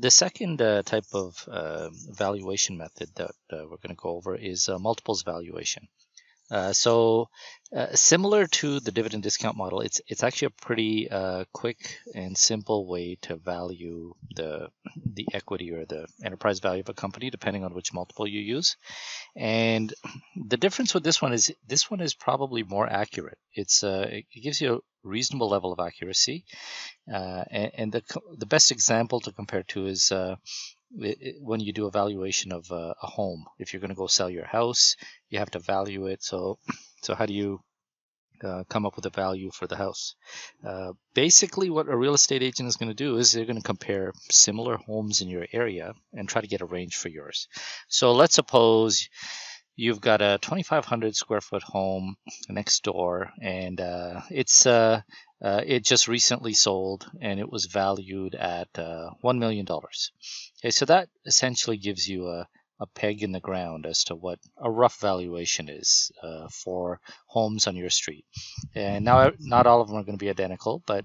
The second uh, type of uh, valuation method that uh, we're going to go over is uh, multiples valuation. Uh, so uh, similar to the dividend discount model, it's it's actually a pretty quick and simple way to value the the equity or the enterprise value of a company, depending on which multiple you use. And the difference with this one is this one is probably more accurate. It's it gives you reasonable level of accuracy, uh, and, and, the the best example to compare to is uh, when you do a valuation of a, a home, if you're going to go sell your house, you have to value it. So, so how do you uh, come up with a value for the house? Uh, basically, what a real estate agent is going to do is they're going to compare similar homes in your area and try to get a range for yours. So let's suppose you've got a 2,500 square foot home next door, and uh, it's uh, uh, it just recently sold, and it was valued at uh, one million dollars. Okay, so that essentially gives you a a peg in the ground as to what a rough valuation is uh, for homes on your street. And now, not all of them are going to be identical, but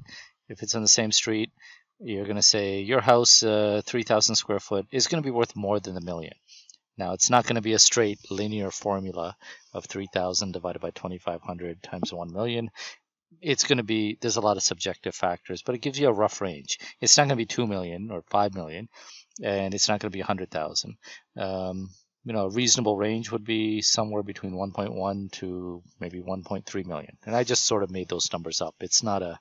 if it's on the same street, you're going to say your house, uh, 3,000 square foot, is going to be worth more than a million. Now, it's not going to be a straight linear formula of 3,000 divided by 2,500 times 1 million. It's going to be, there's a lot of subjective factors, but it gives you a rough range. It's not going to be 2 million or 5 million, and it's not going to be 100,000. Um, you know, a reasonable range would be somewhere between 1.1 to maybe 1.3 million. And I just sort of made those numbers up. It's not a,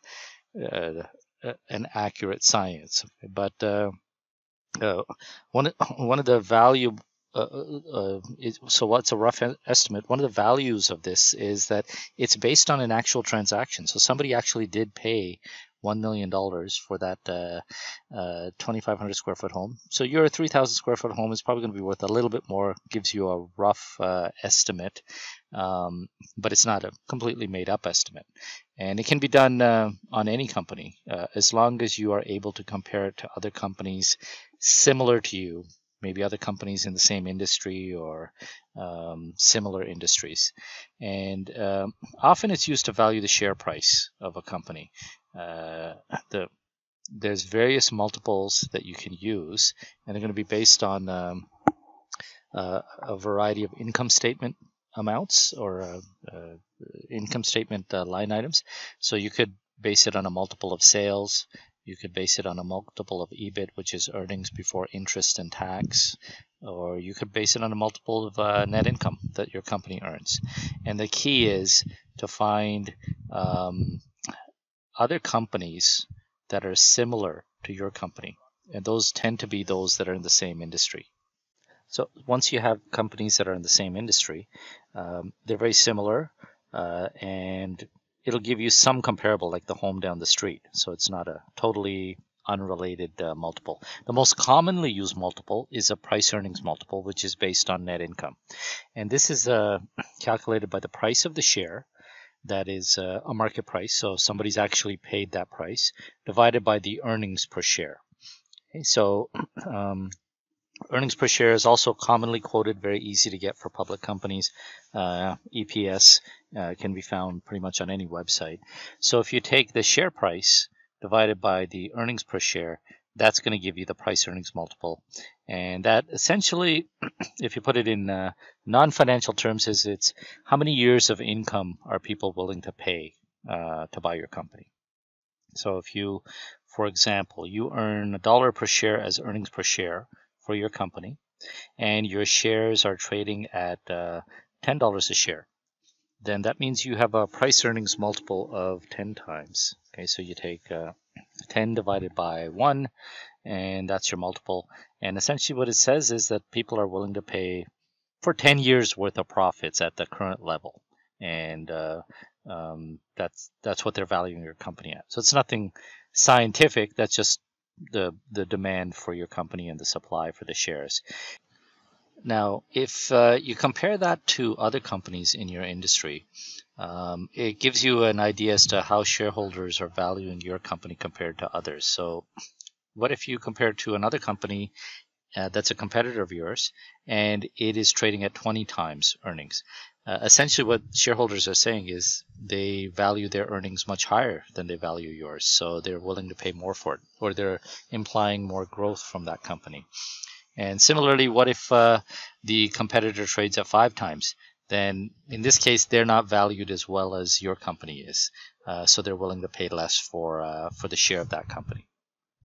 a, a an accurate science, but uh, uh, one one of the value uh, uh, uh so what's a rough estimate? One of the values of this is that it's based on an actual transaction. So somebody actually did pay one million dollars for that uh, uh, 2,500 square foot home. So your 3,000 square foot home is probably going to be worth a little bit more. Gives you a rough uh, estimate, um, but it's not a completely made up estimate. And it can be done on any company as long as you are able to compare it to other companies similar to you maybe other companies in the same industry or um, similar industries. And um, often it's used to value the share price of a company. Uh, the there's various multiples that you can use, and they're going to be based on um, uh, a variety of income statement amounts or uh, uh income statement uh, line items. So you could base it on a multiple of sales. You could base it on a multiple of EBIT, which is earnings before interest and tax, or you could base it on a multiple of uh, net income that your company earns. And the key is to find um, other companies that are similar to your company, and those tend to be those that are in the same industry. So once you have companies that are in the same industry, um, they're very similar, uh, and it'll give you some comparable like the home down the street. So it's not a totally unrelated uh, multiple. The most commonly used multiple is a price earnings multiple, which is based on net income. And this is uh, calculated by the price of the share, that is uh, a market price, so somebody's actually paid that price, divided by the earnings per share. Okay, so um, Earnings per share is also commonly quoted, very easy to get for public companies. Uh, EPS uh, can be found pretty much on any website. So if you take the share price divided by the earnings per share, that's going to give you the price earnings multiple. And that essentially, if you put it in uh, non financial terms, is it's how many years of income are people willing to pay uh, to buy your company. So if you, for example, you earn a dollar per share as earnings per share, for your company and your shares are trading at uh, $10 a share, then that means you have a price earnings multiple of 10 times. Okay, so you take uh, 10 divided by 1, and that's your multiple. And essentially, what it says is that people are willing to pay for 10 years worth of profits at the current level. And uh, um, that's that's what they're valuing your company at. So it's nothing scientific. That's just the the demand for your company and the supply for the shares. Now, if uh, you compare that to other companies in your industry, um, it gives you an idea as to how shareholders are valuing your company compared to others. So, what if you compare to another company uh, that's a competitor of yours and it is trading at 20 times earnings? Uh, essentially what shareholders are saying is they value their earnings much higher than they value yours so they're willing to pay more for it or they're implying more growth from that company. And similarly what if uh, the competitor trades at five times? Then in this case they're not valued as well as your company is uh, so they're willing to pay less for uh, for the share of that company